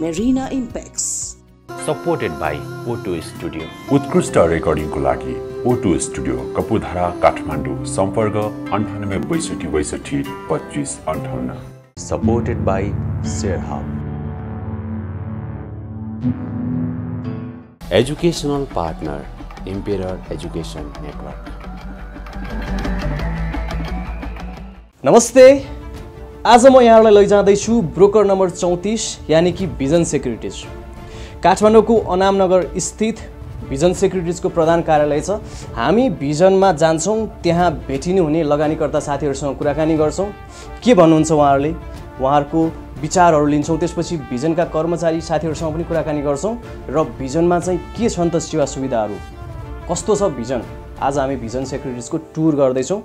Marina Impex. Supported by O2 Studio. उत्कृष्ट रेकर्डिङको लागि ओटो स्टुडियो कपुधारा काठमाडौँ सम्पर्क अन्ठानब्बे बैसठी बैसठी पच्चिस अन्ठाउन्न Supported by ShareHub. Educational partner Imperial Education Network. नमस्ते आज म यहाँलाई लैजाँदैछु ब्रोकर नम्बर चौतिस यानि कि भिजन सेक्युरिटिज काठमाडौँको अनामनगर स्थित भिजन सेक्युरिटिजको प्रधान कार्यालय छ। हामी भिजनमा जान्छौँ त्यहाँ भेटिनु हुने लगानीकर्ता साथीहरूसँग कुराकानी गर्छौँ। के भन्नुहुन्छ उहाँहरूले? उहाँहरूको विचारहरू लिन्छौँ त्यसपछि भिजनका कर्मचारी साथीहरूसँग पनि कुराकानी गर्छौँ। र भिजनमा चाहिँ के छन् त सेवा सुविधाहरू? कस्तो छ भिजन आज हामी भिजन सेक्युरिटिजको टुर गर्दैछौँ।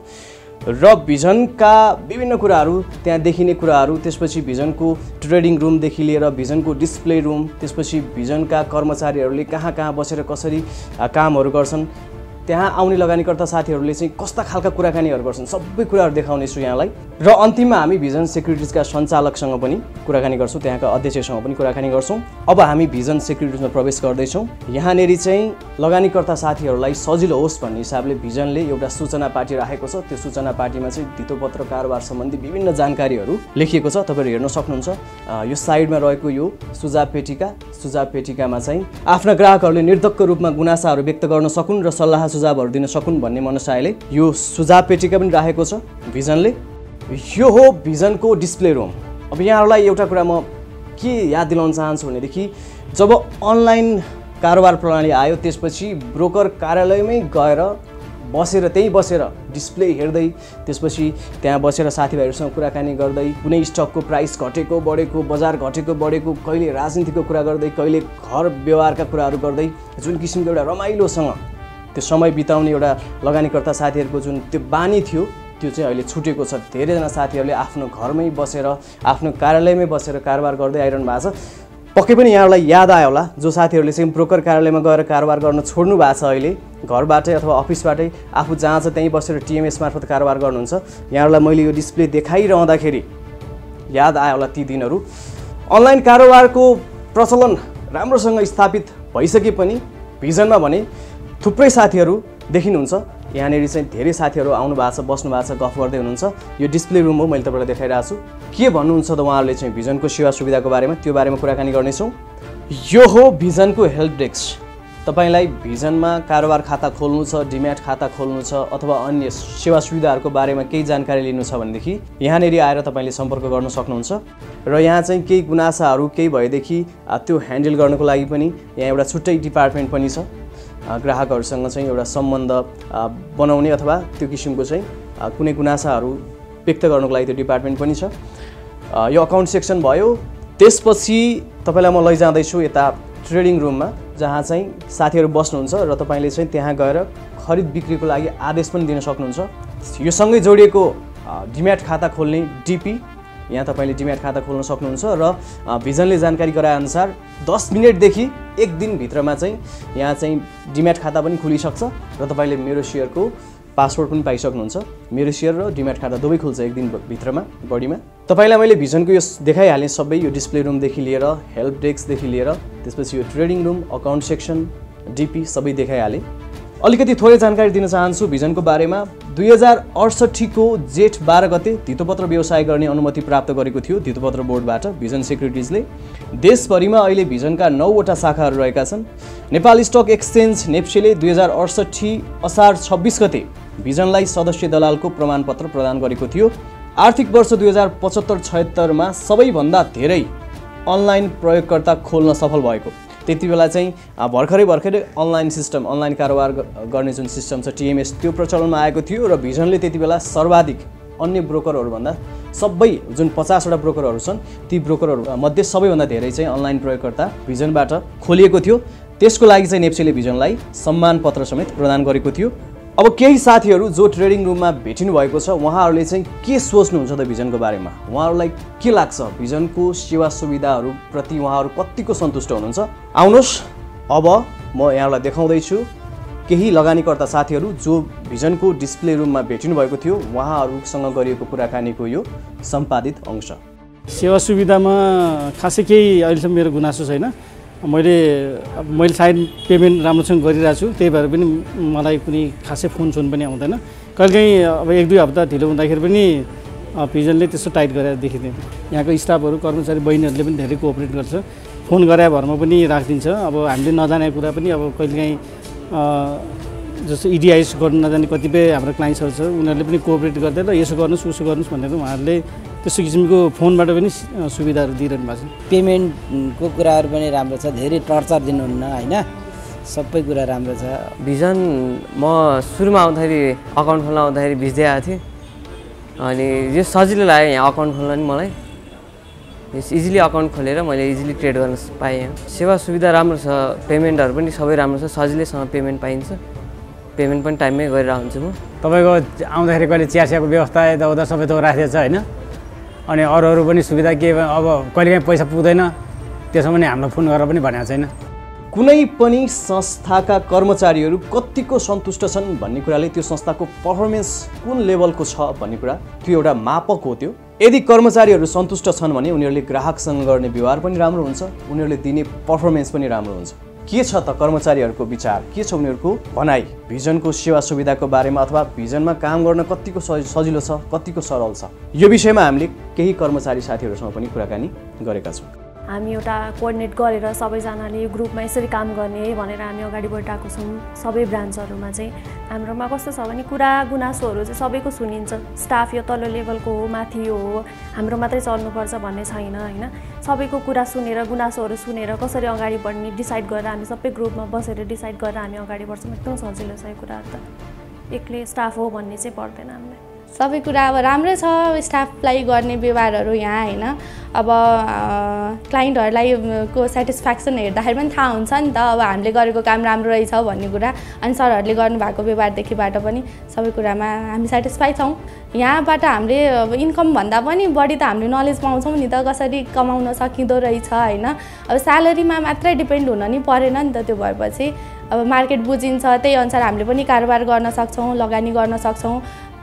र भिजनका विभिन्न कुराहरू त्यहाँ देखिने कुराहरू त्यसपछि भिजनको ट्रेडिङ रुमदेखि लिएर भिजनको डिस्प्ले रुम त्यसपछि भिजनका कर्मचारीहरूले कहाँ कहाँ बसेर कसरी कामहरू गर्छन् त्यहाँ आउने लगानीकर्ता साथीहरूले चाहिँ कस्ता खालका कुराकानीहरू गर्छन्। सबै कुराहरू देखाउनेछु यहाँलाई। र अन्तिममा हामी भिजन सेक्युरिटिजका सञ्चालकसँग पनि कुराकानी गर्छौँ त्यहाँका अध्यक्षसँग पनि कुराकानी गर्छौँ। अब हामी भिजन सेक्युरिटिजमा प्रवेश गर्दैछौँ। यहाँनिर चाहिँ लगानीकर्ता साथीहरूलाई सजिलो होस् भन्ने हिसाबले भिजनले एउटा सूचना पार्टी राखेको छ। त्यो सूचना पार्टीमा चाहिँ धितोपत्र कारोबार सम्बन्धी विभिन्न जानकारीहरू लेखिएको छ। तपाईँहरू हेर्न सक्नुहुन्छ। यो साइडमा रहेको यो सुझाव पेटिका सुझाव पेटिकामा चाहिँ आफ्ना ग्राहकहरूले निर्धक्क रूपमा गुनासाहरू व्यक्त गर्न सकुन् र सल्लाह सुझावहरू दिन सकुन् भन्ने मनसायले यो सुझाव पेटिका पनि राखेको छ भिजनले। यो हो भिजनको डिस्प्ले रुम। अब यहाँहरूलाई एउटा कुरा म के याद दिलाउन चाहन्छु भनेदेखि जब अनलाइन कारोबार प्रणाली आयो त्यसपछि ब्रोकर कार्यालयमै गएर बसेर त्यहीँ बसेर डिस्प्ले हेर्दै त्यसपछि त्यहाँ बसेर साथीभाइहरूसँग कुराकानी गर्दै कुनै स्टकको प्राइस घटेको बढेको बजार घटेको बढेको कहिले राजनीतिको कुरा गर्दै कहिले घर व्यवहारका कुराहरू गर्दै जुन किसिमको एउटा रमाइलोसँग त्यो समय बिताउने एउटा लगानीकर्ता साथीहरूको जुन त्यो बानी थियो त्यो चाहिँ अहिले छुटेको छ। धेरैजना साथीहरूले आफ्नो घरमै बसेर आफ्नो कार्यालयमै बसेर कारोबार गर्दै आइरहनु भएको छ। पक्कै पनि यहाँहरूलाई याद आयो होला जो साथीहरूले चाहिँ ब्रोकर कार्यालयमा गएर कारोबार गर्न छोड्नु भएको छ अहिले घरबाटै अथवा अफिसबाटै आफू जहाँ छ त्यहीँ बसेर टिएमएस मार्फत कारोबार गर्नुहुन्छ। यहाँहरूलाई मैले यो डिस्प्ले देखाइरहँदाखेरि याद आयो होला ती दिनहरू। अनलाइन कारोबारको प्रचलन राम्रोसँग स्थापित भइसके पनि भिजनमा भने थुप्रै साथीहरू देखिनुहुन्छ। यहाँनिर चाहिँ धेरै साथीहरू आउनु भएको छ बस्नु भएको छ गफ गर्दै हुनुहुन्छ। यो डिस्प्ले रुम हो मैले तपाईँलाई देखाइरहेको छु। के भन्नुहुन्छ त उहाँहरूले चाहिँ भिजनको सेवा सुविधाको बारेमा? त्यो बारेमा कुराकानी गर्नेछौँ। यो हो भिजनको हेल्प डेस्क। तपाईँलाई भिजनमा कारोबार खाता खोल्नु छ डिम्याट खाता खोल्नु छ अथवा अन्य सेवा सुविधाहरूको बारेमा केही जानकारी लिनु छ भनेदेखि यहाँनिर आएर तपाईँले सम्पर्क गर्न सक्नुहुन्छ। र यहाँ चाहिँ केही गुनासाहरू केही भएदेखि त्यो ह्यान्डल गर्नको लागि पनि यहाँ एउटा छुट्टै डिपार्टमेन्ट पनि छ। ग्राहकहरूसँग चाहिँ एउटा सम्बन्ध बनाउने अथवा त्यो किसिमको चाहिँ कुनै गुनासाहरू व्यक्त गर्नको लागि त्यो डिपार्टमेन्ट पनि छ। यो अकाउन्ट सेक्सन भयो। त्यसपछि तपाईँलाई म लैजाँदैछु यता ट्रेडिङ रुममा जहाँ चाहिँ साथीहरू बस्नुहुन्छ र तपाईँले चाहिँ त्यहाँ गएर खरिद बिक्रीको लागि आदेश पनि दिन सक्नुहुन्छ। यो सँगै जोडिएको डिम्याट खाता खोल्ने डिपी यहाँ तपाईँले डिम्याट खाता खोल्न सक्नुहुन्छ र भिजनले जानकारी गराएअनुसार दस मिनटदेखि एक दिनभित्रमा चाहिँ यहाँ चाहिँ डिम्याट खाता पनि खुलिसक्छ र तपाईँले मेरो सेयरको पासवर्ड पनि पाइसक्नुहुन्छ। मेरो सेयर र डिम्याट खाता दुवै खुल्छ एक दिनभित्रमा बढीमा तपाईँलाई मैले भिजनको यो देखाइहालेँ सबै यो डिस्प्ले रुमदेखि लिएर हेल्प डेस्कदेखि लिएर त्यसपछि यो trading room account section DP सबै देखाइहालेँ। अलिकति थोरै जानकारी दिन चाहन्छु भिजनको बारेमा। दुई हजार अडसट्ठीको जेठ बाह्र गते धितोपत्र व्यवसाय गर्ने अनुमति प्राप्त गरेको थियो धितोपत्र बोर्डबाट भिजन सेक्युरिटिजले देशभरिमा अहिले भिजनका नौवटा शाखाहरू रहेका छन्। नेपाल स्टक एक्सचेन्ज नेप्सेले दुई हजार अडसट्ठी असार छब्बिस गते भिजनलाई सदस्य दलालको प्रमाणपत्र प्रदान गरेको थियो। आर्थिक वर्ष दुई हजार पचहत्तर छयत्तरमा सबैभन्दा धेरै अनलाइन प्रयोगकर्ता खोल्न सफल भएको। त्यति बेला चाहिँ भर्खरै भर्खरै अनलाइन सिस्टम अनलाइन कारोबार गर्ने जुन सिस्टम छ टिएमएस त्यो प्रचलनमा आएको थियो र भिजनले त्यति बेला सर्वाधिक अन्य ब्रोकरहरूभन्दा सबै जुन पचासवटा ब्रोकरहरू छन् ती ब्रोकरहरू मध्ये सबैभन्दा धेरै चाहिँ अनलाइन प्रयोगकर्ता भिजनबाट खोलिएको थियो। त्यसको लागि चाहिँ नेप्सीले भिजनलाई सम्मान पत्र समेत प्रदान गरेको थियो। अब केही साथीहरू जो ट्रेडिङ रुममा भेटिनु भएको छ उहाँहरूले चाहिँ के सोच्नुहुन्छ त भिजनको बारेमा? उहाँहरूलाई के लाग्छ? भिजनको सेवा सुविधाहरूप्रति उहाँहरू कतिको सन्तुष्ट हुनुहुन्छ? आउनुहोस्। अब म यहाँलाई देखाउँदैछु। केही लगानीकर्ता साथीहरू जो भिजनको डिस्प्ले रुममा भेटिनु भएको थियो उहाँहरूसँग गरिएको कुराकानीको यो सम्पादित अंश। सेवा सुविधामा खासै केही अहिलेसम्म मेरो गुनासो छैन। मैले मैले सायद पेमेन्ट राम्रोसँग गरिरहेको छु त्यही भएर पनि मलाई कुनै खासै फोन सोन पनि आउँदैन। कहिलेकाहीँ अब एक दुई हप्ता ढिलो हुँदाखेरि पनि अ, भिजनले त्यस्तो टाइट गरेर देखिँदैन यहाँको स्टाफहरू कर्मचारी बहिनीहरूले पनि धेरै कोअपरेट गर्छ। फोन गरे भरमा पनि राखिदिन्छ। अब हामीले नजानेको कुरा पनि अब कहिलेकाहीँ जस्तो इडिआइएस गर्नु नजाने कतिपय हाम्रो क्लाइन्ट्सहरू छ उनीहरूले पनि कोअपरेट गर्दै ल यसो गर्नुहोस् उसो गर्नुहोस् भनेर उहाँहरूले त्यस्तो किसिमको फोनबाट पनि सुविधाहरू दिइरहनु भएको छ। पेमेन्टको कुराहरू पनि राम्रो छ धेरै टर्चर दिनुहुन्न होइन? सबै कुरा राम्रो छ। भिजन म सुरुमा आउँदाखेरि अकाउन्ट खोल्न आउँदाखेरि भिज्दै आएको थिएँ। अनि यो सजिलो लाग्यो यहाँ अकाउन्ट खोल्न नि मलाई। यस इजिली अकाउन्ट खोलेर मैले इजिली ट्रेड गर्न पाएँ यहाँ। सेवा सुविधा राम्रो छ पेमेन्टहरू पनि सबै राम्रो छ सजिलैसँग पेमेन्ट पाइन्छ। पेमेन्ट पनि टाइममै गरेर हुन्छ म। तपाईँको आउँदाखेरि कहिले चिया चियाको व्यवस्था यताउता सबै थोक राखिएको छ होइन? अनि अरू अरू पनि सुविधा के अब कहिलेकाहीँ पैसा पुग्दैन। त्यसमा पनि हामीलाई फोन गरेर पनि भनेको छैन। कुनै पनि संस्थाका कर्मचारीहरू कतिको सन्तुष्ट छन् भन्ने कुराले त्यो संस्थाको पर्फर्मेन्स कुन लेभलको छ भन्ने कुरा त्यो एउटा मापक हो त्यो। यदि कर्मचारीहरू सन्तुष्ट छन् भने उनीहरूले ग्राहकसँग गर्ने व्यवहार पनि राम्रो हुन्छ उनीहरूले दिने पर्फर्मेन्स पनि राम्रो हुन्छ। के छ त कर्मचारीहरूको विचार? के छ उनीहरूको भनाइ भिजनको सेवा सुविधाको बारेमा अथवा भिजनमा काम गर्न कतिको सजि- सजिलो छ कतिको सरल छ? यो विषयमा हामीले केही कर्मचारी साथीहरूसँग पनि कुराकानी गरेका छौँ। हामी एउटा कोअर्डिनेट गरेर सबैजनाले ग्रुपमा यसरी काम गर्ने भनेर हामी अगाडि बढिरहेको छौँ सबै ब्रान्चहरूमा चाहिँ। हाम्रोमा कस्तो छ भने कुरा गुनासोहरू चाहिँ सबैको सुनिन्छ। स्टाफ यो तल्लो लेभलको हो माथि यो हो हाम्रो मात्रै चल्नुपर्छ भन्ने छैन होइन? सबैको कुरा सुनेर गुनासोहरू सुनेर कसरी अगाडि बढ्ने डिसाइड गरेर हामी सबै ग्रुपमा बसेर डिसाइड गरेर हामी अगाडि बढ्छौँ। एकदम सजिलो छ यो कुराहरू त। एक्लै स्टाफ हो भन्ने चाहिँ पर्दैन हामीलाई। सबै कुरा अब राम्रै छ स्टाफलाई गर्ने व्यवहारहरू यहाँ होइन। अब क्लाइन्टहरूलाई को सेटिस्फ्याक्सन हेर्दाखेरि पनि थाहा हुन्छ नि त अब हामीले गरेको काम राम्रो रहेछ भन्ने कुरा। अनि सरहरूले गर्नुभएको व्यवहारदेखिबाट पनि सबै कुरामा हामी सेटिस्फाई छौँ। यहाँबाट हामीले अब इन्कम भन्दा पनि बढी त हामीले नलेज पाउँछौँ नि त कसरी कमाउन सकिँदो रहेछ होइन। अब स्यालेरीमा मात्रै डिपेन्ड हुन नि परेन नि त त्यो भएपछि। अब मार्केट बुझिन्छ त्यही अनुसार हामीले पनि कारोबार गर्न सक्छौँ लगानी गर्न सक्छौँ।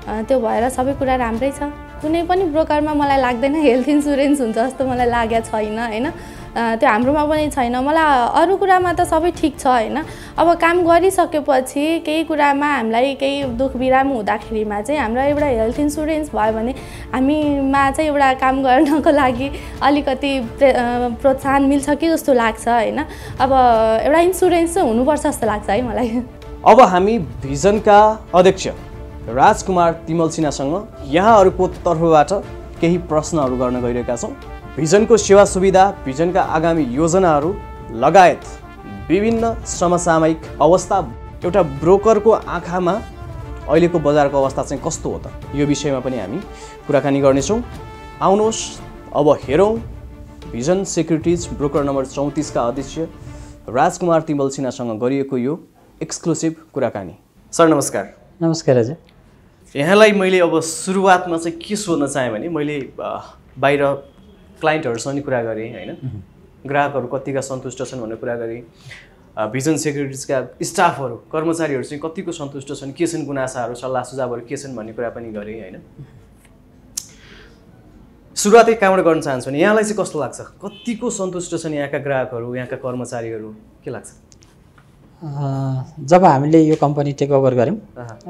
त्यो भएर सबै कुरा राम्रै छ। कुनै पनि ब्रोकरमा मलाई लाग्दैन हेल्थ इन्सुरेन्स हुन्छ जस्तो मलाई लागेको छैन होइन? त्यो हाम्रोमा पनि छैन। मलाई अरू कुरामा त सबै ठिक छ होइन? अब काम गरिसकेपछि केही कुरामा हामीलाई केही दुःख बिराम हुँदाखेरिमा चाहिँ हाम्रो एउटा हेल्थ इन्सुरेन्स भयो भने हामीमा चाहिँ एउटा काम गर्नको लागि अलिकति प्रोत्साहन मिल्छ कि जस्तो लाग्छ होइन? अब एउटा इन्सुरेन्स चाहिँ हुनुपर्छ जस्तो लाग्छ है मलाई। अब हामी भिजनका अध्यक्ष। राजकुमार तिमल सिन्हासँग यहाँहरूको तर्फबाट केही प्रश्नहरू गर्न गइरहेका छौँ। भिजनको सेवा सुविधा भिजनका आगामी योजनाहरू लगायत विभिन्न समसामयिक अवस्था एउटा ब्रोकरको आँखामा अहिलेको बजारको अवस्था चाहिँ कस्तो हो त? यो विषयमा पनि हामी कुराकानी गर्नेछौँ। आउनुहोस् अब हेरौँ। भिजन सेक्युरिटिज ब्रोकर नम्बर चौतिसका अध्यक्ष राजकुमार तिमल सिन्हासँग गरिएको यो एक्सक्लुसिभ कुराकानी। सर नमस्कार। नमस्कार हजुर। यहाँलाई मैले अब सुरुवातमा चाहिँ के सोध्न चाहेँ भने मैले बाहिर क्लाइन्टहरूसँग नि कुरा गरेँ होइन? ग्राहकहरू कतिका सन्तुष्ट छन् भनेर कुरा गरेँ। भिजन सेक्युरिटिजका स्टाफहरू कर्मचारीहरू चाहिँ कतिको सन्तुष्ट छन् के छन् गुनासाहरू सल्लाह सुझावहरू के छन् भन्ने कुरा पनि गरेँ होइन? सुरुवातै कहाँबाट गर्न चाहन्छु भने यहाँलाई चाहिँ कस्तो लाग्छ? कतिको सन्तुष्ट छन् यहाँका ग्राहकहरू यहाँका कर्मचारीहरू? के लाग्छ? जब हामीले यो कम्पनी टेक ओभर गऱ्यौँ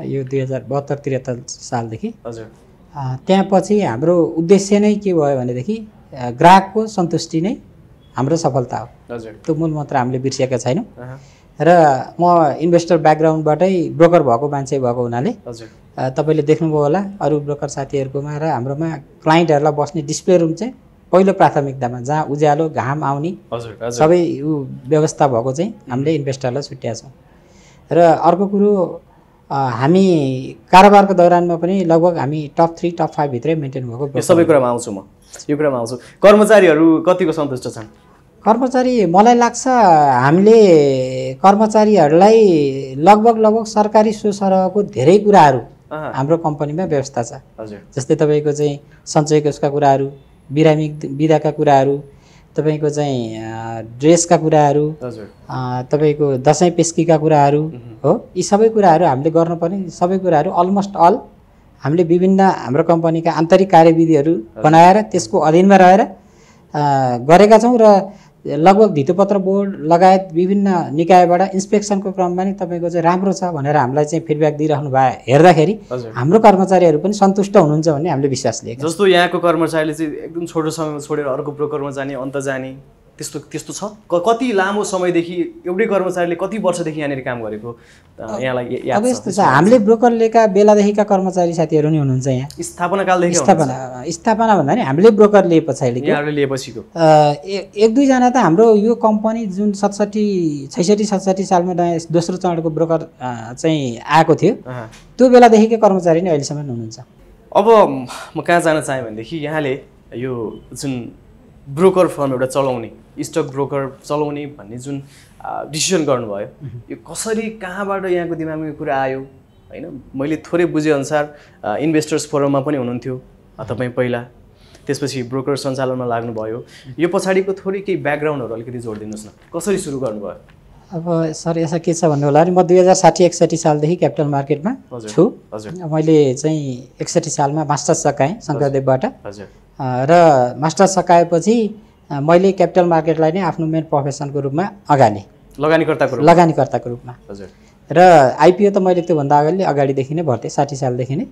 यो दुई हजार बहत्तर त्रिहत्तर सालदेखि हजुर। अँ, त्यहाँपछि हाम्रो उद्देश्य नै के भयो भनेदेखि ग्राहकको सन्तुष्टि नै हाम्रो सफलता हो। त्यो मूल मन्त्र हामीले बिर्सिएका छैनौँ। र म इन्भेस्टर ब्याकग्राउन्डबाटै ब्रोकर भएको मान्छे भएको हुनाले तपाईँले देख्नुभयो होला अरू ब्रोकर साथीहरूकोमा र हाम्रोमा क्लाइन्टहरूलाई बस्ने डिस्प्ले रुम चाहिँ पहिलो प्राथमिकतामा जहाँ उज्यालो घाम आउने। सबै ऊ व्यवस्था भएको चाहिँ हामीले इन्भेस्टरलाई छुट्याएको छौँ। र अर्को कुरो हामी कारोबारको दौरानमा पनि लगभग हामी टप थ्री टप फाइभभित्रै मेन्टेन भएको सबै कुरामा आउँछु म। यो कुरामा आउँछु। कर्मचारीहरू कतिको सन्तुष्ट छन्? कर्मचारी मलाई लाग्छ हामीले कर्मचारीहरूलाई लगभग लगभग सरकारी सुसरहको धेरै कुराहरू। हाम्रो कम्पनीमा व्यवस्था छ। जस्तै तपाईँको चाहिँ सञ्चय कोषका कुराहरू बिरामी विधाका कुराहरू तपाईँको चाहिँ ड्रेसका कुराहरू तपाईँको दसैँ पेस्कीका कुराहरू हो। यी सबै कुराहरू हामीले गर्नुपर्ने। सबै कुराहरू अलमोस्ट अल हामीले विभिन्न हाम्रो कम्पनीका आन्तरिक कार्यविधिहरू बनाएर त्यसको अधीनमा रहेर गरेका छौँ र लगभग धितोपत्र बोर्ड लगायत विभिन्न निकायबाट इन्सपेक्सनको क्रममा नि तपाईँको चाहिँ राम्रो छ भनेर हामीलाई चाहिँ फिडब्याक दिइरहनु भए हेर्दाखेरि। हाम्रो कर्मचारीहरू पनि सन्तुष्ट हुनुहुन्छ भन्ने हामीले विश्वास लिएका। जस्तो यहाँको कर्मचारीले चाहिँ एकदम छोटो समयमा छोडेर अर्को ब्रोकरमा जाने अन्त जाने त्यस्तो त्यस्तो छ? क- कति लामो समयदेखि एउटै कर्मचारीले कति वर्षदेखि यहाँनिर काम गरेको? यहाँलाई अब यस्तो छ हामीले ब्रोकर लिएका बेलादेखिका कर्मचारी साथीहरू नि हुनुहुन्छ यहाँ। स्थापना कालदेखि स्थापना स्थापना भन्दा नि हामीले ब्रोकर लिए यहाँहरूले लिएपछिको। एक दुईजना त हाम्रो यो कम्पनी जुन सतसट्ठी छैसठी सतसट्ठी सालमा नयाँ दोस्रो चरणको ब्रोकर चाहिँ आएको थियो। त्यो बेलादेखिकै कर्मचारी नै अहिलेसम्म हुनुहुन्छ। अब म कहाँ जान चाहेँ भनेदेखि यहाँले यो जुन ब्रोकर फर्म एउटा चलाउने स्टक ब्रोकर चलाउने भन्ने जुन डिसिसन गर्नुभयो। यो कसरी कहाँबाट यहाँको दिमागमा यो कुरा आयो? होइन मैले थोरै बुझेअनुसार इन्भेस्टर्स फोरममा पनि हुनुहुन्थ्यो तपाईँ पहिला। त्यसपछि ब्रोकर सञ्चालनमा लाग्नुभयो। यो पछाडिको थोरै केही ब्याकग्राउन्डहरू अलिकति जोडिदिनुहोस् न। कसरी सुरु गर्नुभयो? अब सर यसमा के छ भन्नु होला? भने म दुई हजार साठी एकसठी सालदेखि क्यापिटल मार्केटमा छु। मैले चाहिँ एकसठी सालमा मास्टर्स सकाएँ शङ्करदेवबाट र मास्टर्स सकाएपछि मैले क्यापिटल मार्केटलाई नै आफ्नो मेन प्रोफेसनको रूपमा अगाडि। लगानीकर्ताको रूपमा। लगानीकर्ताको रूपमा। हजुर। र आइपिओ त मैले त्योभन्दा अगाडि अगाडिदेखि नै भर्थेँ साठी सालदेखि नै।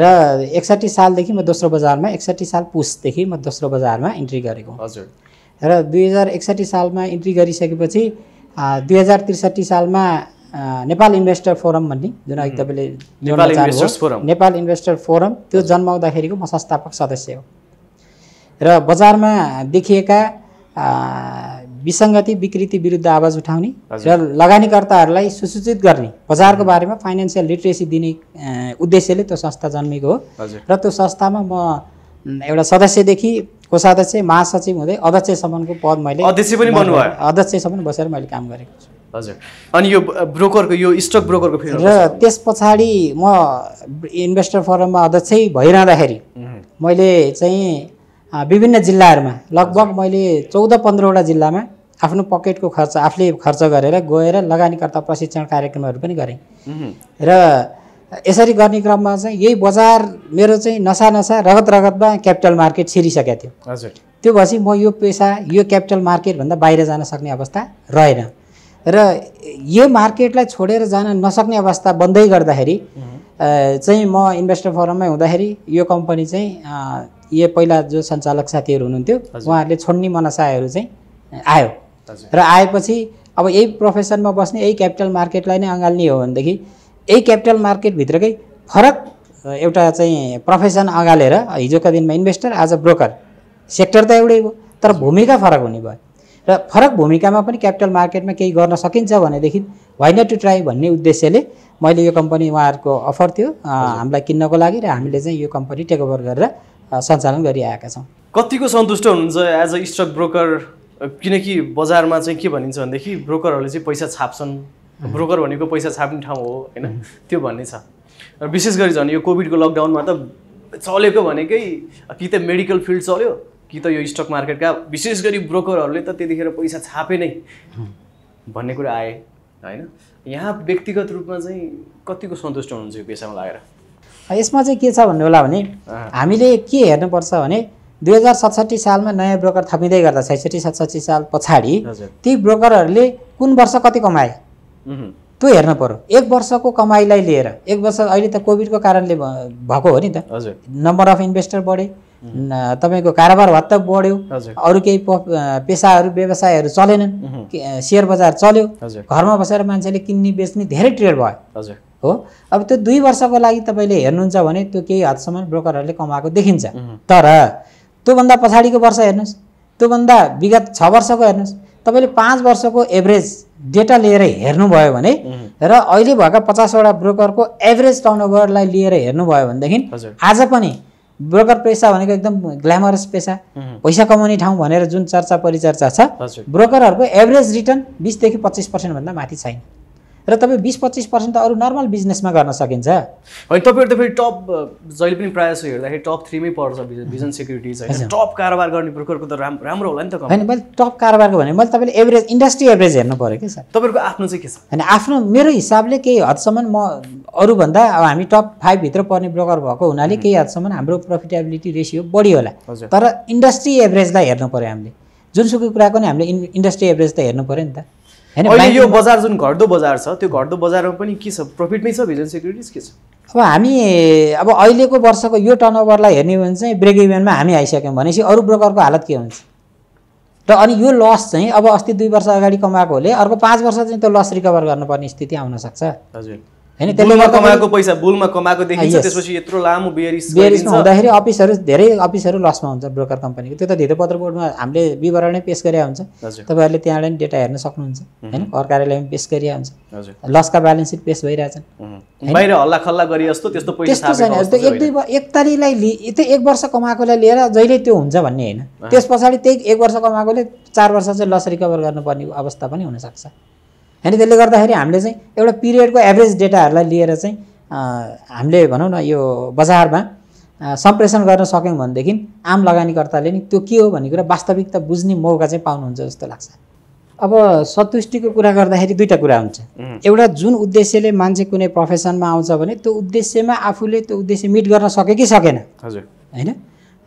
र एकसट्ठी सालदेखि म दोस्रो बजारमा एकसट्ठी साल पुसदेखि म दोस्रो बजारमा इन्ट्री गरेको। हजुर। र दुई हजार एकसट्ठी सालमा इन्ट्री गरिसकेपछि दुई हजार त्रिसठी सालमा नेपाल इन्भेस्टर फोरम भन्ने जुन अघि तपाईँले नेपाल इन्भेस्टर फोरम त्यो जन्माउँदाखेरिको म संस्थापक सदस्य हो। र बजारमा देखिएका विसङ्गति विकृति विरुद्ध आवाज उठाउने। र लगानीकर्ताहरूलाई सुसूचित गर्ने बजारको बारेमा फाइनेन्सियल लिट्रेसी दिने उद्देश्यले त्यो संस्था जन्मेको हो। र त्यो संस्थामा म एउटा सदस्यदेखि कोषाध्यक्ष महासचिव हुँदै अध्यक्षसम्मको पद मैले अध्यक्ष पनि? अध्यक्षसम्म बसेर मैले काम गरेको छु। हजुर। अनि यो ब्रोकरको यो स्टक ब्रोकरको फिल्ड र त्यस पछाडि म इन्भेस्टर फोरममा अध्यक्षै भइरहँदाखेरि मैले चाहिँ विभिन्न जिल्लाहरूमा लगभग मैले चौध पन्ध्रवटा जिल्लामा आफ्नो पकेटको खर्च आफूले खर्च गरेर गएर लगानीकर्ता प्रशिक्षण कार्यक्रमहरू पनि गरेँ। र यसरी गर्ने क्रममा चाहिँ यही बजार मेरो चाहिँ नसा नसा रगत रगतमा क्यापिटल मार्केट छिरिसकेको थियो। हजुर। त्यो भएपछि म यो पेसा यो क्यापिटल मार्केटभन्दा बाहिर जान सक्ने अवस्था रहेन। र यो मार्केटलाई छोडेर जान नसक्ने अवस्था बन्दै गर्दाखेरि चाहिँ म इन्भेस्टर फोरममै हुँदाखेरि यो कम्पनी चाहिँ यो पहिला जो सञ्चालक साथीहरू हुनुहुन्थ्यो उहाँहरूले छोड्ने मनसायहरू चाहिँ आयो। र आएपछि अब यही प्रोफेसनमा बस्ने यही क्यापिटल मार्केटलाई नै अँगाल्ने हो भनेदेखि यही क्यापिटल मार्केटभित्रकै फरक एउटा चाहिँ प्रोफेसन अँगालेर हिजोका दिनमा इन्भेस्टर आज ब्रोकर सेक्टर त एउटै हो तर भूमिका फरक हुने भयो। र फरक भूमिकामा पनि क्यापिटल मार्केटमा केही गर्न सकिन्छ भनेदेखि वाइ नट टु ट्राई भन्ने उद्देश्यले मैले यो कम्पनी उहाँहरूको अफर थियो हामीलाई किन्नको लागि र हामीले चाहिँ यो कम्पनी टेक ओभर गरेर सञ्चालन गरिआएका छौँ। कतिको सन्तुष्ट हुनुहुन्छ एज अ स्टक ब्रोकर किनकि बजारमा चाहिँ के भनिन्छ भनेदेखि ब्रोकरहरूले चाहिँ पैसा छाप्छन्। ब्रोकर भनेको पैसा छाप्ने ठाउँ हो होइन? त्यो भन्ने छ। र विशेष गरी झन् यो कोभिडको लकडाउनमा त चलेको भनेकै कि त मेडिकल फिल्ड चल्यो कि त यो स्टक मार्केटका विशेष गरी ब्रोकरहरूले त त्यतिखेर पैसा छापे नै भन्ने कुरा आए होइन? यहाँ व्यक्तिगत रूपमा चाहिँ कतिको सन्तुष्ट हुनुहुन्छ यो पेसामा लागेर? यसमा चाहिँ के छ भन्नु होला भने हामीले के हेर्नुपर्छ भने दुई हजार सतसट्ठी सालमा नयाँ ब्रोकर थपिँदै गर्दा छैसठी सतसट्ठी साल पछाडि ती ब्रोकरहरूले कुन वर्ष कति कमाए। त्यो हेर्नु पर्यो। एक वर्षको कमाइलाई लिएर एक वर्ष अहिले त कोभिडको कारणले भएको हो नि त। हजुर। नम्बर अफ इन्भेस्टर बढे। तपाईँको कारोबार भत्ता बढ्यो। अरू केही पेसाहरू व्यवसायहरू चलेनन्। सेयर बजार चल्यो। घरमा बसेर मान्छेले किन्ने बेच्ने धेरै ट्रेड भयो। हो? अब त्यो दुई वर्षको लागि तपाईँले हेर्नुहुन्छ भने त्यो केही हदसम्म ब्रोकरहरूले कमाएको देखिन्छ। तर त्योभन्दा पछाडिको वर्ष हेर्नुहोस्। त्योभन्दा विगत छ वर्षको हेर्नुहोस्। तपाईँले पाँच वर्षको एभरेज डेटा लिएर हेर्नुभयो भने र अहिले भएका पचासवटा ब्रोकरको एभरेज टर्नओभरलाई लिएर हेर्नुभयो भनेदेखि। आज पनि ब्रोकर पेसा भनेको एकदम ग्ल्यामरस पेसा। पैसा कमाउने ठाउँ भनेर जुन चर्चा परिचर्चा छ। ब्रोकरहरूको एभरेज रिटर्न बिसदेखि पच्चिस पर्सेन्टभन्दा माथि छैन। र तपाईँ बिस पच्चिस पर्सेन्ट त अरू नर्मल बिजनेसमा गर्न सकिन्छ। होइन तपाईँहरू त फेरि टप जहिले पनि प्रायः जस्तो हेर्दाखेरि टप थ्रीमै पर्छ भिजन सेक्युरिटिज होइन। टप कारोबार गर्ने ब्रोकरको त राम राम्रो होला नि त होइन मैले टप कारोबारको भने मैले तपाईँले एभरेज इन्डस्ट्री एभरेज हेर्नु पऱ्यो कि सर। तपाईँहरूको आफ्नो चाहिँ के छ? होइन आफ्नो मेरो हिसाबले केही हदसम्म म अरूभन्दा अब हामी टप फाइभभित्र पर्ने ब्रोकर भएको हुनाले केही हदसम्म हाम्रो प्रफिटेबिलिटी रेसियो बढी होला। तर इन्डस्ट्री एभरेजलाई हेर्नु पऱ्यो हामीले। जुनसुकै कुराको नि हामीले इन- इन्डस्ट्री एभरेज त हेर्नु पऱ्यो नि त। होइन यो बजार जुन घट्दो बजार छ त्यो घट्दो बजारमा पनि के छ? प्रफिटमै छ भिजन सेक्युरिटिज के छ? अब हामी अब अहिलेको वर्षको यो टर्नओभरलाई हेर्ने हो भने चाहिँ ब्रेक इभेनमा हामी आइसक्यौँ भनेपछि अरू ब्रोकरको हालत के हुन्छ? र अनि यो लस चाहिँ अब अस्ति दुई वर्ष अगाडि कमाएकोले अर्को पाँच वर्ष चाहिँ त्यो लस रिकभर गर्नुपर्ने स्थिति आउन सक्छ। हजुर। होइन त्यसले बुलमा गर्दा कमाएको पैसा बुलमा कमाएको देखिन्छ yes. त्यसपछि यत्रो लामो बेरिस बेरिसमा हुँदाखेरि अफिसहरू धेरै अफिसहरू लसमा हुन्छ ब्रोकर कम्पनीको त्यो त धितोपत्र बोर्डमा हामीले विवरण नै पेस गरे हुन्छ। तपाईँहरूले त्यहाँबाट नि डेटा हेर्न सक्नुहुन्छ। होइन? कर कार्यालयमा पेस गरिया हुन्छ। लसका ब्यालेन्स सिट पेस भइरहेछन् उम्. बाहिर हल्ला खल्ला गरे जस्तो त्यस्तो पैसा त्यस्तो छैन। त्यो एक दुई एक तारिकलाई त्यो एक वर्ष कमाएकोलाई लिएर जहिले त्यो हुन्छ भन्ने होइन। त्यस पछाडि त्यही एक वर्ष कमाएकोले चार वर्ष चाहिँ लस रिकभर गर्नुपर्ने अवस्था पनि हुनसक्छ। होइन त्यसले गर्दाखेरि हामीले चाहिँ एउटा पिरियडको एभरेज डेटाहरूलाई लिएर चाहिँ हामीले भनौँ न यो बजारमा सम्प्रेषण गर्न सक्यौँ भनेदेखि आम लगानीकर्ताले नि त्यो के हो भन्ने कुरा वास्तविकता बुझ्ने मौका चाहिँ पाउनुहुन्छ जस्तो लाग्छ अब सन्तुष्टिको कुरा गर्दाखेरि दुईवटा कुरा हुन्छ एउटा जुन उद्देश्यले मान्छे कुनै प्रोफेसनमा आउँछ भने त्यो उद्देश्यमा आफूले त्यो उद्देश्य मिट गर्न सक्यो कि सकेन हजुर होइन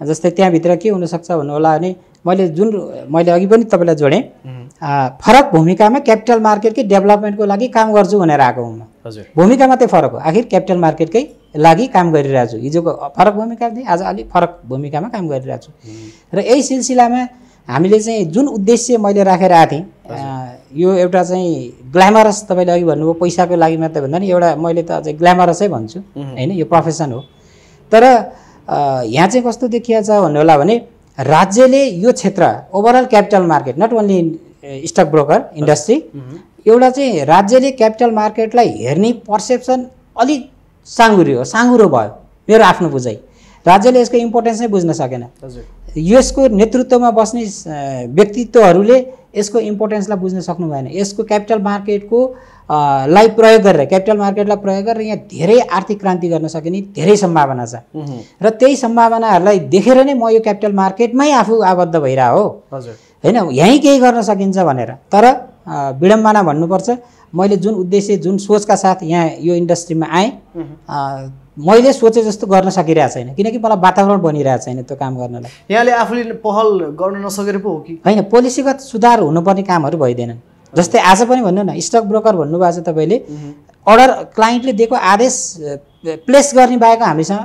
जस्तै त्यहाँभित्र के हुनसक्छ भन्नु होला भने मैले जुन मैले अघि पनि तपाईँलाई जोडेँ फरक भूमिकामा क्यापिटल मार्केटकै डेभलपमेन्टको लागि काम गर्छु भनेर आएको हुँ म। हजुर। भूमिका मात्रै फरक हो। आखिर क्यापिटल मार्केटकै लागि काम गरिरहेको छु हिजोको फरक भूमिका थिएँ आज अलिक फरक भूमिकामा काम गरिरहेको छु र यही सिलसिलामा हामीले चाहिँ जुन उद्देश्य मैले राखेर आएको थिएँ यो एउटा चाहिँ ग्ल्यामरस तपाईँले अघि भन्नुभयो पैसाको लागि मात्रै भन्दा नि एउटा मैले त अझै ग्ल्यामरसै भन्छु होइन यो प्रोफेसन हो। तर यहाँ चाहिँ कस्तो देखिया छ भन्नु होला भने राज्यले यो क्षेत्र overall capital market not only stock broker industry एउटा चाहिँ राज्यले क्यापिटल मार्केटलाई हेर्ने पर्सेप्सन अलिक साँगुरो हो साँगुरो भयो मेरो आफ्नो बुझाइ। राज्यले यसको इम्पोर्टेन्स नै बुझ्न सकेन। यसको नेतृत्वमा बस्ने व्यक्तित्वहरूले यसको इम्पोर्टेन्सलाई बुझ्न सक्नु भएन। यसको क्यापिटल मार्केटको लाई प्रयोग गरेर क्यापिटल मार्केटलाई प्रयोग गरेर यहाँ धेरै आर्थिक क्रान्ति गर्न सकिने धेरै सम्भावना छ। र त्यही सम्भावनाहरूलाई देखेर नै म यो क्यापिटल मार्केटमै आफू आबद्ध भइरह हो। हजुर। होइन यहीँ केही गर्न सकिन्छ भनेर। तर विडम्बना भन्नुपर्छ मैले जुन उद्देश्य जुन सोचका साथ यहाँ यो इन्डस्ट्रीमा आएँ मैले सोचे जस्तो गर्न सकिरहेको छैन। किनकि मलाई वातावरण बनिरहेको छैन त्यो काम गर्नलाई। यहाँले आफूले पहल गर्न नसकेर पो हो कि? होइन पोलिसीगत सुधार हुनुपर्ने कामहरू भइदिएनन् जस्तै आज पनि भन्नु न स्टक ब्रोकर भन्नुभएको छ तपाईँले। अर्डर क्लाइन्टले दिएको आदेश प्लेस गर्ने बाहेक हामीसँग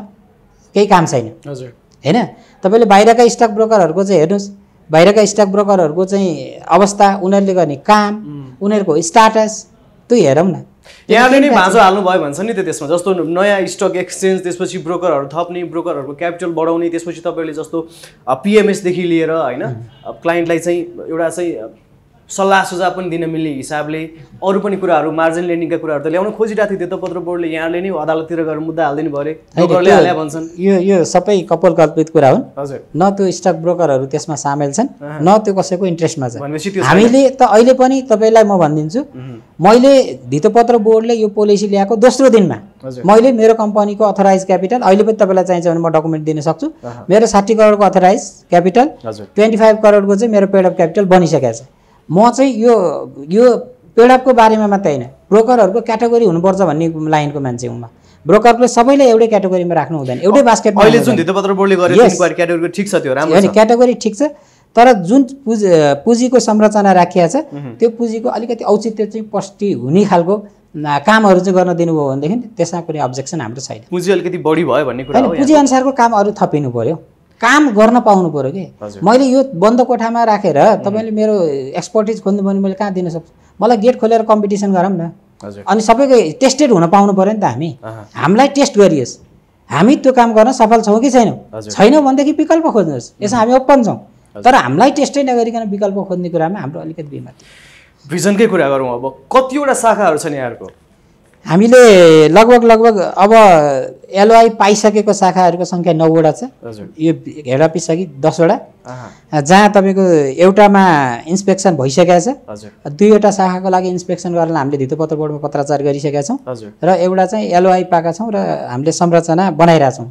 केही काम छैन। हजुर। होइन? तपाईँले बाहिरका स्टक ब्रोकरहरूको चाहिँ हेर्नुहोस् बाहिरका स्टक ब्रोकरहरूको चाहिँ अवस्था उनीहरूले गर्ने काम उनीहरूको स्टाटस त्यो हेरौँ न। यहाँले नै भाँचो हाल्नु भयो भन्छ नि त त्यसमा जस्तो नयाँ स्टक एक्सचेन्ज त्यसपछि ब्रोकरहरू थप्ने ब्रोकरहरूको क्यापिटल बढाउने त्यसपछि तपाईँले जस्तो पिएमएसदेखि लिएर होइन क्लाइन्टलाई चाहिँ एउटा चाहिँ सल्लाह सुझाव पनि दिन मिल्ने हिसाबले अरू पनि कुराहरू मार्जिन लेन्डिङका कुराहरू त ल्याउन खोजिरहेको थियो पत्र बोर्डले यहाँले नै अदालततिर गएर मुद्दा हालिदिनु ब्रोकरले भन्छन्। यो यो सबै कपोल कल्पित कुरा हुन्। हजुर। न त्यो स्टक ब्रोकरहरू त्यसमा सामेल छन् न त्यो कसैको इन्ट्रेस्टमा छ। हामीले त अहिले पनि तपाईँलाई म भनिदिन्छु मैले धितोपत्र बोर्डले यो पोलिसी ल्याएको दोस्रो दिनमा। मैले मेरो कम्पनीको अथराइज क्यापिटल अहिले पनि तपाईँलाई चाहिन्छ भने म डकुमेन्ट दिन सक्छु। मेरो साठी करोडको अथराइज क्यापिटल ट्वेन्टी फाइभ करोडको चाहिँ मेरो पेड अफ क्यापिटल बनिसकेको छ। म चाहिँ यो यो पेड अपको बारेमा मात्रै होइन। ब्रोकरहरूको क्याटेगोरी हुनुपर्छ भन्ने लाइनको मान्छे हुँ म। ब्रोकरले सबैलाई एउटै क्याटेगोरीमा राख्नु हुँदैन। एउटै. इन्क्वायरी क्याटेगोरी ठिक छ त्यो राम्रो होइन छ। क्याटेगोरी ठिक छ तर जुन पुँजी पुँजीको संरचना राखिया छ त्यो पुँजीको अलिकति औचित्य चाहिँ पष्टि हुने खालको कामहरू चाहिँ गर्न दिनुभयो भनेदेखि त्यसमा कुनै अब्जेक्सन हाम्रो छैन। पुँजी अलिकति बढी भयो भन्ने कुरा पुँजी अनुसारको काम अरू थपिनु पर्यो। काम गर्न पाउनु पर्यो कि। मैले यो बन्द कोठामा राखेर तपाईँले मेरो एक्सपर्टिज खोल्नु भने मैले कहाँ दिन सक्छु? मलाई गेट खोलेर कम्पिटिसन गरौँ न। अनि सबैको टेस्टेड हुन पाउनु पऱ्यो नि त हामी। हामीलाई टेस्ट गरियोस्। हामी त्यो काम गर्न सफल छौँ कि छैनौँ। छैनौँ भनेदेखि विकल्प खोज्नुहोस्। यसमा हामी ओपन छौँ। तर हामीलाई टेस्टै नगरिकन विकल्प खोज्ने कुरामा हाम्रो अलिकति बिमार। भिजनकै कुरा गरौँ अब? कतिवटा शाखाहरू छन् यहाँहरूको? हामीले लगभग लगभग अब एलओआई पाइसकेको शाखाहरूको सङ्ख्या नौवटा छ। हजुर। यो हेड अफिस दसवटा। जहाँ तपाईँको एउटामा इन्सपेक्सन भइसकेको छ। दुईवटा शाखाको लागि इन्सपेक्सन गर्न हामीले धितोपत्र बोर्डमा पत्राचार गरिसकेका छौँ। र एउटा चाहिँ एलओआई पाएका छौँ र हामीले संरचना बनाइरहेछौँ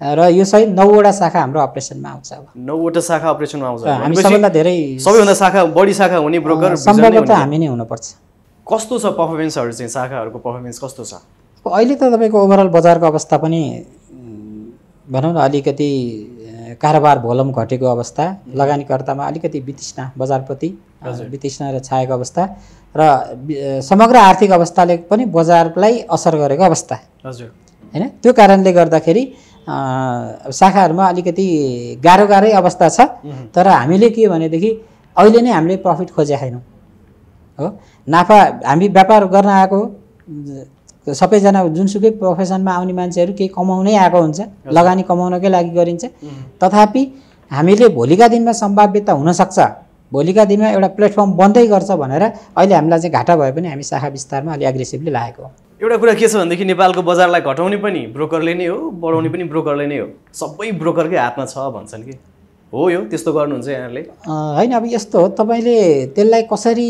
र यो सहित नौवटा शाखा हाम्रो अपरेसनमा आउँछ अब। नौवटा शाखा अपरेसनमा आउँछ। हामी सबैभन्दा धेरै सबैभन्दा शाखा बढी शाखा हुने ब्रोकर सम्भवतः। हामी नै हुनुपर्छ। कस्तो छ पर्फर्मेन्सहरू चाहिँ? शाखाहरूको पर्फर्मेन्स कस्तो छ? अहिले त तपाईँको ओभरअल बजारको अवस्था पनि भनौँ न अलिकति कारोबार भोलम घटेको अवस्था लगानीकर्तामा अलिकति वितृष्णा बजारप्रति वितृष्णा र छाएको अवस्था र समग्र आर्थिक अवस्थाले पनि बजारलाई असर गरेको अवस्था। हजुर। होइन? त्यो कारणले गर्दाखेरि शाखाहरूमा अलिकति गाह्रो गाह्रै अवस्था छ। तर हामीले के भनेदेखि अहिले नै हामीले प्रफिट खोजेका छैनौँ। हो? नाफा हामी व्यापार गर्न आएको सबैजना जुनसुकै प्रोफेसनमा आउने मान्छेहरू केही कमाउनै आएको हुन्छ लगानी कमाउनकै लागि गरिन्छ। तथापि हामीले भोलिका दिनमा सम्भाव्यता हुनसक्छ। भोलिका दिनमा एउटा प्लेटफर्म बन्दै गर्छ भनेर अहिले हामीलाई चाहिँ घाटा भए पनि हामी शाखा विस्तारमा अलि एग्रेसिभली लागेको हो। एउटा कुरा के छ भनेदेखि नेपालको बजारलाई घटाउने पनि ब्रोकरले नै हो बढाउने पनि ब्रोकरले नै हो। सबै ब्रोकरकै हातमा छ भन्छन् कि। हो यो त्यस्तो गर्नुहुन्छ यहाँहरूले? अ, होइन अब यस्तो हो तपाईँले त्यसलाई कसरी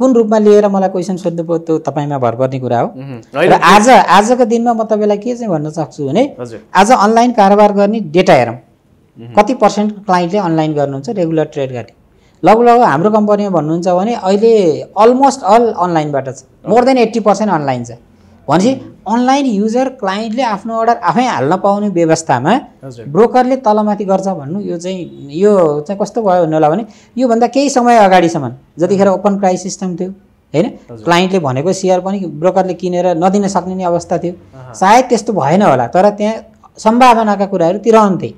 कुन रूपमा लिएर मलाई क्वेसन सोध्नु पऱ्यो त्यो तपाईँमा भर पर्ने कुरा हो। र आज आजको दिनमा म तपाईँलाई के चाहिँ भन्न सक्छु भने आज अनलाइन कारोबार गर्ने डेटा हेरौँ। कति पर्सेन्ट क्लाइन्टले अनलाइन गर्नुहुन्छ रेगुलर ट्रेड गर्ने। लगभग लगभग हाम्रो कम्पनीमा भन्नुहुन्छ भने अहिले अलमोस्ट अल अनलाइनबाट छ। More than eighty percent online छ। भनेपछि अनलाइन युजर क्लाइन्टले आफ्नो अर्डर आफै हाल्न पाउने व्यवस्थामा ब्रोकरले तलमाथि गर्छ भन्नु यो चाहिँ यो चाहिँ कस्तो भयो भन्नु होला भने योभन्दा केही समय अगाडिसम्म जतिखेर ओपन प्राइस सिस्टम थियो होइन? क्लाइन्टले भनेको सेयर पनि ब्रोकरले किनेर नदिन सक्ने नै अवस्था थियो। सायद त्यस्तो भएन होला तर त्यहाँ सम्भावनाका कुराहरू ती रहन्थे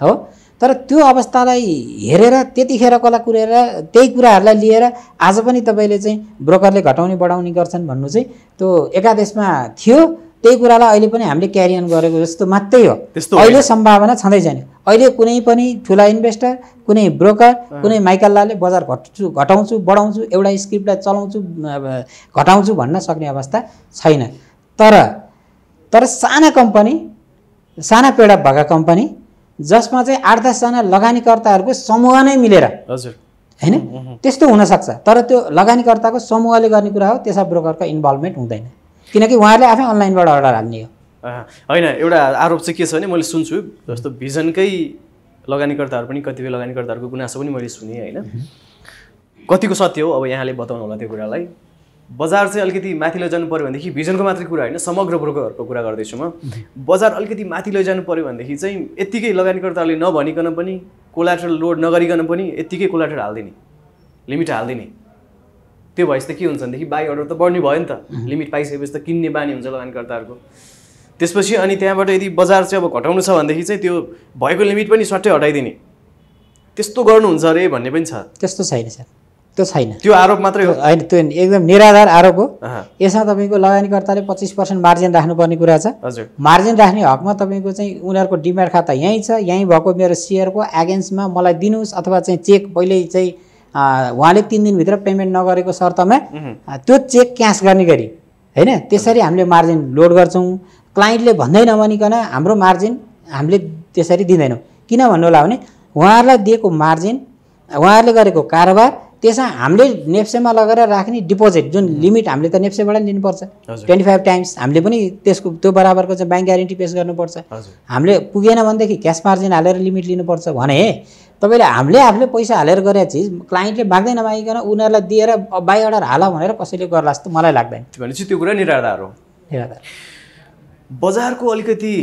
हो? तर त्यो अवस्थालाई हेरेर त्यतिखेरकोलाई कुरेर त्यही कुराहरूलाई लिएर आज पनि तपाईँले चाहिँ ब्रोकरले घटाउने बढाउने गर्छन् भन्नु चाहिँ त्यो एकादेशमा थियो। त्यही कुरालाई अहिले पनि हामीले क्यारियन गरेको जस्तो मात्रै हो। त्यस्तो अहिले सम्भावना छँदै छैन अहिले कुनै पनि ठुला इन्भेस्टर कुनै ब्रोकर कुनै माइकल्लाले बजार घट्छु घटाउँछु बढाउँछु एउटा स्क्रिप्टलाई चलाउँछु घटाउँछु भन्न सक्ने अवस्था छैन। तर तर साना कम्पनी साना पेडअप भएका कम्पनी जसमा चाहिँ आठ दसजना लगानीकर्ताहरूको समूह नै मिलेर। हजुर। होइन? त्यस्तो हुनसक्छ। तर त्यो लगानीकर्ताको समूहले गर्ने कुरा हो त्यसमा ब्रोकरको इन्भल्भमेन्ट हुँदैन। किनकि उहाँहरूले आफै अनलाइनबाट अर्डर हाल्ने हो। होइन एउटा आरोप चाहिँ के छ भने मैले सुन्छु जस्तो भिजनकै लगानीकर्ताहरू पनि कतिपय लगानीकर्ताहरूको गुनासो पनि मैले सुनेँ होइन। कतिको सत्य हो अब यहाँले बताउनु होला त्यो कुरालाई। बजार चाहिँ अलिकति माथि लैजानु पऱ्यो भनेदेखि भिजनको मात्रै कुरा होइन समग्र ब्रोकरहरूको कुरा गर्दैछु म। बजार अलिकति माथि लैजानु पऱ्यो भनेदेखि चाहिँ यत्तिकै लगानीकर्ताले नभनिकन पनि कोलाट्रल लोड नगरिकन पनि यत्तिकै कोलाट्रल हालिदिने लिमिट हालिदिने। त्यो भएपछि त के हुन्छ भनेदेखि बाई अर्डर त बढ्ने भयो नि त। लिमिट पाइसकेपछि त किन्ने बानी हुन्छ लगानीकर्ताहरूको। त्यसपछि अनि त्यहाँबाट यदि बजार चाहिँ अब घटाउनु छ भनेदेखि चाहिँ त्यो भएको लिमिट पनि सट्टै हटाइदिने। त्यस्तो गर्नुहुन्छ अरे भन्ने पनि छ। त्यस्तो छैन सर। त्यो छैन। त्यो आरोप मात्रै हो। होइन त्यो एकदम निराधार आरोप हो। यसमा तपाईँको लगानीकर्ताले पच्चिस पर्सेन्ट मार्जिन राख्नुपर्ने कुरा छ। हजुर। मार्जिन राख्ने हकमा तपाईँको चाहिँ उनीहरूको डिमान्ड खाता यहीँ छ। यहीँ भएको मेरो सेयरको एगेन्स्टमा मलाई दिनुहोस् अथवा चाहिँ चेक पहिल्यै चाहिँ उहाँले तिन दिनभित्र पेमेन्ट नगरेको शर्तमा त्यो चेक क्यास गर्ने गरी होइन? त्यसरी हामीले मार्जिन लोड गर्छौँ। क्लाइन्टले भन्दै नभनिकन हाम्रो मार्जिन हामीले त्यसरी दिँदैनौँ। किन भन्नु होला भने उहाँहरूलाई दिएको मार्जिन उहाँहरूले गरेको कारोबार त्यसमा हामीले नेप्सेमा लगेर राख्ने डिपोजिट जुन लिमिट हामीले त नेप्सेबाट लिनुपर्छ। ट्वेन्टी फाइभ टाइम्स हामीले पनि त्यसको त्यो बराबरको चाहिँ ब्याङ्क ग्यारेन्टी पेस गर्नुपर्छ। हामीले पुगेन भनेदेखि क्यास मार्जिन हालेर लिमिट लिनुपर्छ भने तपाईँले हामीले आफूले पैसा हालेर गरेको चिज क्लाइन्टले माग्दै नमागिकन उनीहरूलाई दिएर बाई अर्डर हाल भनेर कसैले गर्ला जस्तो मलाई लाग्दैन। भनेपछि त्यो कुरा निराधार हो। निराधार। बजारको अलिकति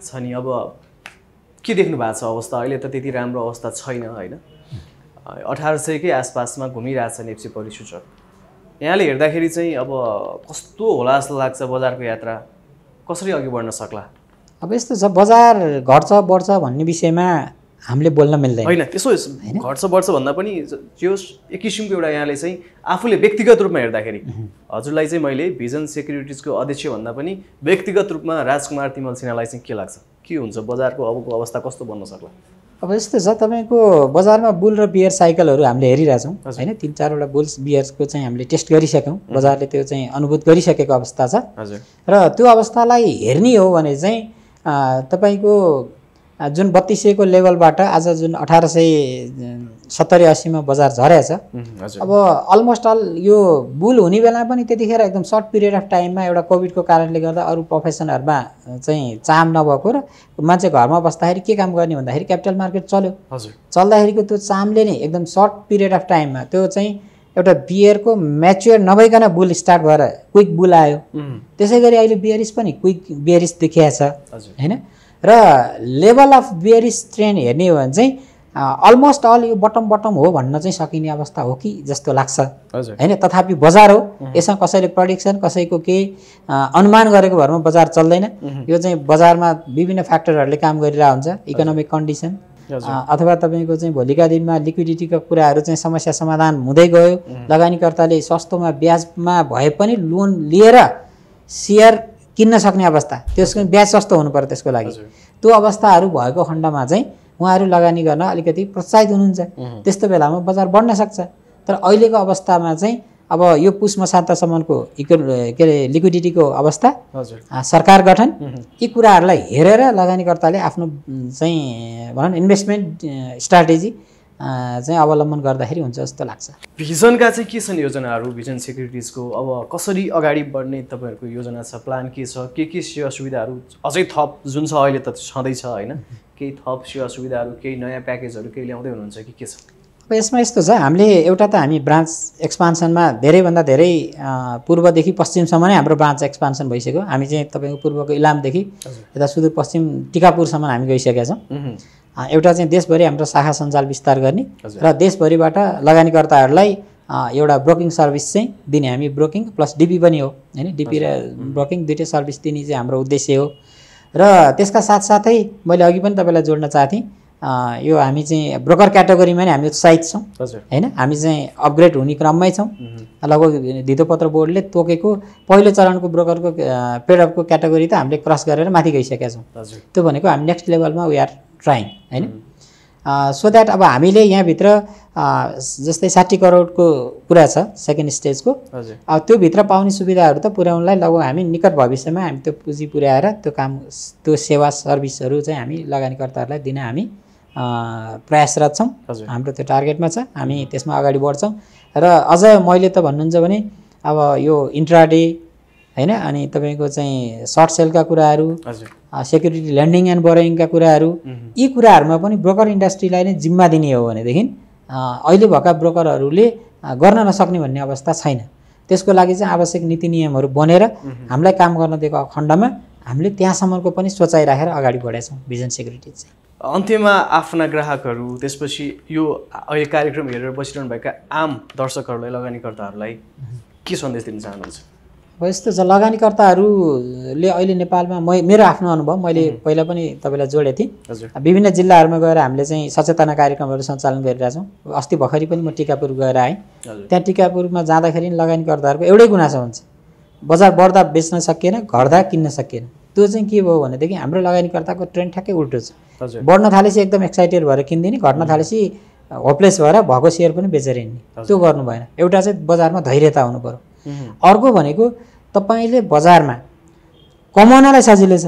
छ नि अब के देख्नु भएको छ अवस्था? अहिले त त्यति राम्रो अवस्था छैन होइन? अठार सयकै आसपासमा घुमिरहेछ नेप्सी परिसूचक। यहाँले हेर्दाखेरि चाहिँ अब कस्तो होला जस्तो लाग्छ बजारको यात्रा? कसरी अघि बढ्न सक्ला? अब यस्तो छ बजार घट्छ बढ्छ भन्ने विषयमा हामीले बोल्न मिल्दैन। होइन त्यसो घट्छ बढ्छ भन्दा पनि त्यो एक किसिमको एउटा यहाँले चाहिँ आफूले व्यक्तिगत रूपमा हेर्दाखेरि। हजुरलाई चाहिँ मैले भिजन सेक्युरिटिजको अध्यक्ष भन्दा पनि व्यक्तिगत रूपमा राजकुमार तिमल सिन्हालाई चाहिँ के लाग्छ? के हुन्छ? बजारको अबको अवस्था कस्तो बन्न सक्ला? अब यस्तो छ तपाईँको बजारमा बुल र बियर साइकलहरू हामीले हेरिरहेछौँ होइन? तिन चारवटा बुल्स बियर्सको चाहिँ हामीले टेस्ट गरिसक्यौँ। बजारले त्यो चाहिँ अनुभूत गरिसकेको अवस्था छ। हजुर। र त्यो अवस्थालाई हेर्ने हो भने चाहिँ तपाईँको जुन बत्तिस सयको लेभलबाट आज जुन अठार सय सत्तरी अस्सीमा बजार झरेछ। अब अलमोस्ट अल यो बुल हुने बेला पनि त्यतिखेर एकदम सर्ट पिरियड अफ टाइममा एउटा कोभिडको कारणले गर्दा अरू प्रोफेसनहरूमा चाहिँ चाम नभएको र मान्छे घरमा बस्दाखेरि के काम गर्ने भन्दाखेरि क्यापिटल मार्केट चल्यो। हजुर। चल्दाखेरिको त्यो चामले नै एकदम सर्ट पिरियड अफ टाइममा त्यो चाहिँ एउटा बियरको म्याच्योर नभइकन बुल स्टार्ट भएर क्विक बुल आयो। त्यसै गरी अहिले बियरिस पनि क्विक बियरिस देखिया छ होइन? र लेभल अफ बियरिस ट्रेन हेर्ने हो भने चाहिँ अलमोस्ट अल यो बटम बटम हो भन्न चाहिँ सकिने अवस्था हो कि जस्तो लाग्छ। होइन तथापि बजार हो। यसमा कसैले प्रडिक्सन कसैको केही अनुमान गरेको भरमा बजार चल्दैन। यो चाहिँ बजारमा विभिन्न फ्याक्टरहरूले काम गरिरहेको हुन्छ इकोनोमिक कन्डिसन अथवा तपाईँको चाहिँ भोलिका दिनमा लिक्विडिटीका कुराहरू चाहिँ समस्या समाधान हुँदै गयो। लगानीकर्ताले सस्तोमा ब्याजमा भए पनि लोन लिएर सेयर किन्न सक्ने अवस्था। त्यसको ब्याज सस्तो हुनु पर्यो त्यसको लागि। त्यो अवस्थाहरू भएको खण्डमा चाहिँ उहाँहरू लगानी गर्न अलिकति प्रोत्साहित हुनुहुन्छ। त्यस्तो बेलामा बजार बढ्न सक्छ। तर अहिलेको अवस्थामा चाहिँ अब यो पुस मसान्तसम्मको इको के अरे लिक्विडिटीको अवस्था सरकार गठन यी कुराहरूलाई हेरेर लगानीकर्ताले आफ्नो चाहिँ भनौँ न इन्भेस्टमेन्ट स्ट्राटेजी चाहिँ अवलम्बन गर्दाखेरि हुन्छ जस्तो लाग्छ। भिजनका चाहिँ के छन् योजनाहरू? भिजन सेक्युरिटिजको अब कसरी अगाडि बढ्ने तपाईँहरूको योजना छ? प्लान के छ? के के सेवा सुविधाहरू अझै थप जुन छ अहिले त छँदैछ होइन? केही थप सेवा सुविधाहरू केही नयाँ प्याकेजहरू केही ल्याउँदै हुनुहुन्छ कि के छ? अब यसमा यस्तो छ हामीले एउटा त हामी ब्रान्च एक्सपान्सनमा धेरैभन्दा धेरै पूर्वदेखि पश्चिमसम्म नै हाम्रो ब्रान्च एक्सपान्सन भइसक्यो। हामी चाहिँ तपाईँको पूर्वको इलामदेखि यता सुदूरपश्चिम टिकापुरसम्म हामी गइसकेका छौँ। एउटा चाहिँ देशभरि हाम्रो शाखा सञ्जाल विस्तार गर्ने। र देशभरिबाट लगानीकर्ताहरूलाई एउटा ब्रोकिङ सर्भिस चाहिँ दिने हामी ब्रोकिङ प्लस डिपी पनि हो होइन? डिपी र ब्रोकिङ दुइटै सर्भिस दिने चाहिँ हाम्रो उद्देश्य हो। र त्यसका साथसाथै मैले अघि पनि तपाईँलाई जोड्न चाहथेँ यो हामी चाहिँ ब्रोकर क्याटेगोरीमा नै हामी उत्साहित छौँ होइन? हामी चाहिँ अपग्रेड हुने क्रममै छौँ। लगभग धितोपत्र बोर्डले तोकेको पहिलो चरणको ब्रोकरको पेडअपको क्याटेगोरी त हामीले क्रस गरेर माथि गइसकेका छौँ। त्यो भनेको हामी नेक्स्ट लेभलमा वी आर ट्राइङ होइन सो द्याट अब हामीले यहाँभित्र अ, जस्तै साठी करोडको कुरा छ सेकेन्ड स्टेजको हजुर। अब त्योभित्र पाउने सुविधाहरू त पुर्याउनलाई लगभग हामी निकट भविष्यमा हामी त्यो पुँजी पुर्याएर त्यो काम त्यो सेवा सर्भिसहरू चाहिँ हामी लगानीकर्ताहरूलाई दिन हामी अ, प्रयासरत छौँ। हाम्रो त्यो टार्गेटमा छ हामी त्यसमा अगाडि बढ्छौँ। र अझ मैले त भन्नुहुन्छ भने अब यो इन्ट्राडे होइन? अनि तपाईँको चाहिँ सर्ट सेलका कुराहरू सेक्युरिटी ल्यान्डिङ एन्ड बोरोइङका कुराहरू यी कुराहरूमा पनि ब्रोकर इन्डस्ट्रीलाई नै जिम्मा दिने हो भनेदेखि अहिले भएका ब्रोकरहरूले गर्न नसक्ने भन्ने अवस्था छैन। त्यसको लागि चाहिँ आवश्यक नीति नियमहरू बनेर हामीलाई काम गर्न दिएको खण्डमा हामीले त्यहाँसम्मको पनि सोचाइ राखेर अगाडि बढेछौँ भिजन सेक्युरिटी चाहिँ। अन्त्यमा आफ्ना ग्राहकहरू त्यसपछि यो अहिले कार्यक्रम हेरेर बसिरहनुभएका आम दर्शकहरूलाई लगानीकर्ताहरूलाई के सन्देश दिन चाहनुहुन्छ? अब यस्तो छ लगानीकर्ताहरूले अहिले नेपालमा मै मेरो आफ्नो अनुभव मैले पहिला पनि तपाईँलाई जोडेको थिएँ। विभिन्न जिल्लाहरूमा गएर हामीले चाहिँ सचेतना कार्यक्रमहरू सञ्चालन गरिरहेछौँ अस्ति भर्खरै पनि म टिकापुर गएर आएँ। त्यहाँ टिकापुरमा जाँदाखेरि लगानीकर्ताहरूको एउटै गुनासो हुन्छ। बजार बढ्दा बेच्न सकिएन घट्दा किन्न सकिएन। त्यो चाहिँ के भयो भनेदेखि हाम्रो लगानीकर्ताको ट्रेन्ड ठ्याक्कै उल्टो छ। बढ्न थालेपछि एकदम एक्साइटेड भएर किनिदिने घट्न थालेपछि होपलेस भएर भएको सेयर पनि बेचेर हिँड्ने। त्यो गर्नु भएन। एउटा चाहिँ बजारमा धैर्यता हुनु पऱ्यो अर्को भनेको तपाईँले बजारमा कमाउनलाई सजिलो छ।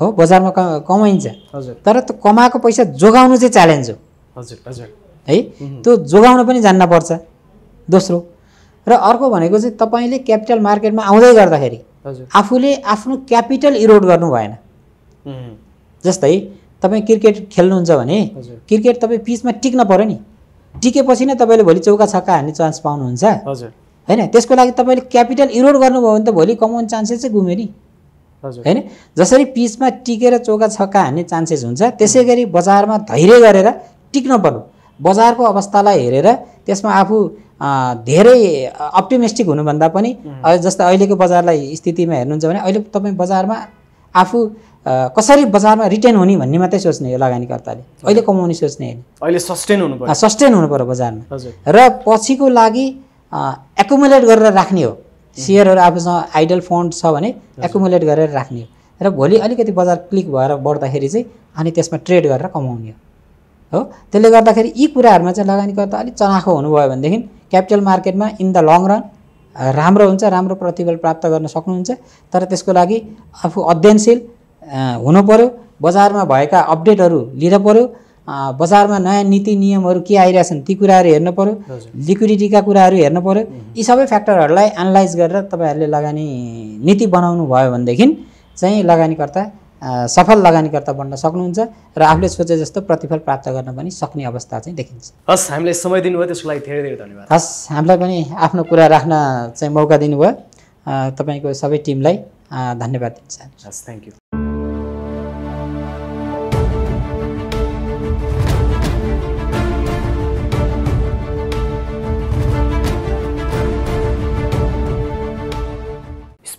हो बजारमा कमाइन्छ। हजुर। तर त्यो कमाएको पैसा जोगाउनु चाहिँ च्यालेन्ज हो। हजुर हजुर। है त्यो जोगाउन पनि जान्न पर्छ दोस्रो। र अर्को भनेको चाहिँ तपाईँले क्यापिटल मार्केटमा आउँदै गर्दाखेरि आफूले आफ्नो क्यापिटल इरोड गर्नु भएन। जस्तै तपाईँ क्रिकेट खेल्नुहुन्छ भने। क्रिकेट तपाईँ पिचमा टिक्न पऱ्यो नि। टिकेपछि नै तपाईँले भोलि चौका छक्का हान्ने चान्स पाउनुहुन्छ। हजुर। होइन? त्यसको लागि तपाईँले क्यापिटल इरोड गर्नुभयो भने त भोलि कमाउने चान्सेस चाहिँ गुम्यो नि हजुर। होइन? जसरी पिचमा टिकेर चौका छक्का हान्ने चान्सेस हुन्छ त्यसै गरी बजारमा धैर्य गरेर टिक्न पर्नु। बजारको अवस्थालाई हेरेर त्यसमा आफू धेरै अप्टिमिस्टिक हुनुभन्दा पनि जस्तै अहिलेको बजारलाई स्थितिमा हेर्नुहुन्छ भने अहिले तपाईँ बजारमा आफू कसरी बजारमा रिटेन हुने भन्ने मात्रै सोच्ने हो लगानीकर्ताले। अहिले कमाउने सोच्ने होइन। अहिले सस्टेन हुनु सस्टेन हुनु पऱ्यो बजारमा। र पछिको लागि एकुमुलेट गरेर राख्ने हो। सेयरहरू आफूसँग आइडल फन्ड छ भने एकुमुलेट गरेर राख्ने हो। र भोलि अलिकति बजार क्लिक भएर बढ्दाखेरि चाहिँ अनि त्यसमा ट्रेड गरेर कमाउने हो। हो? त्यसले गर्दाखेरि यी कुराहरूमा चाहिँ लगानीकर्ता अलिक चनाखो हुनुभयो भनेदेखि क्यापिटल मार्केटमा इन द लङ रन राम्रो हुन्छ राम्रो प्रतिफल प्राप्त गर्न सक्नुहुन्छ। तर त्यसको लागि आफू अध्ययनशील अ, हुनु पऱ्यो बजारमा भएका अपडेटहरू लिन पऱ्यो बजारमा नयाँ नीति नियमहरू के आइरहेछन् ती कुराहरू हेर्नु पऱ्यो लिक्विडिटीका कुराहरू हेर्नु पऱ्यो यी सबै फ्याक्टरहरूलाई एनालाइज गरेर तपाईँहरूले लगानी नीति बनाउनु भयो भनेदेखि चाहिँ लगानीकर्ता सफल लगानीकर्ता बन्न सक्नुहुन्छ र आफूले सोचे जस्तो प्रतिफल प्राप्त गर्न पनि सक्ने अवस्था चाहिँ देखिन्छ। हस् हामीलाई समय दिनुभयो त्यसको लागि धेरै धेरै धन्यवाद। हस् हामीलाई पनि आफ्नो कुरा राख्न चाहिँ मौका दिनुभयो। तपाईँको सबै टिमलाई धन्यवाद दिन चाहन्छु। हस् thank you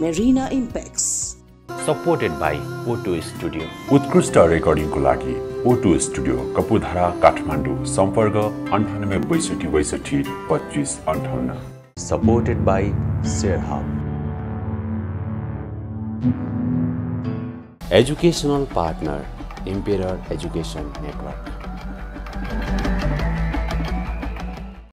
Marina Impex. Supported by O2 Studio. उत्कृष्ट रेकर्डिङको लागि ओटो स्टुडियो कपुधारा काठमाडौँ सम्पर्क अन्ठानब्बे बैसठी बैसठी पच्चिस अन्ठाउन्न Supported by ShareHub. Educational partner Imperial Education Network.